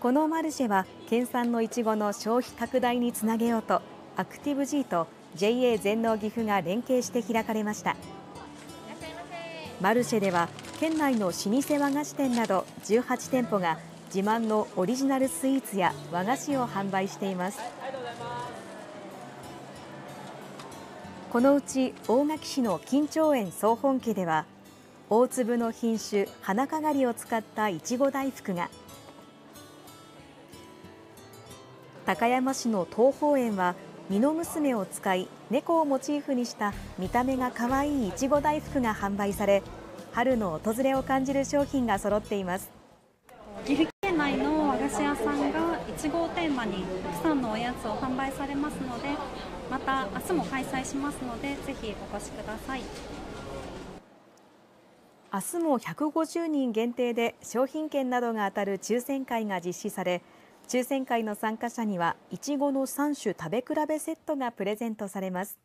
このマルシェは県産のいちごの消費拡大につなげようとアクティブ G と JA 全農岐阜が連携して開かれました。マルシェでは県内の老舗和菓子店など18店舗が自慢のオリジナルスイーツや和菓子を販売しています。このうち大垣市の金長園総本家では大粒の品種花かがりを使ったいちご大福が高山市の東宝園は美濃娘を使い猫をモチーフにした見た目が可愛いいちご大福が販売され春の訪れを感じる商品が揃っています。岐阜県内の和菓子屋さんがいちごをテーマにたくさんのおやつを販売されますのでまた明日も開催しますのでぜひお越しください。明日も150人限定で商品券などが当たる抽選会が実施され抽選会の参加者にはいちごの3種食べ比べセットがプレゼントされます。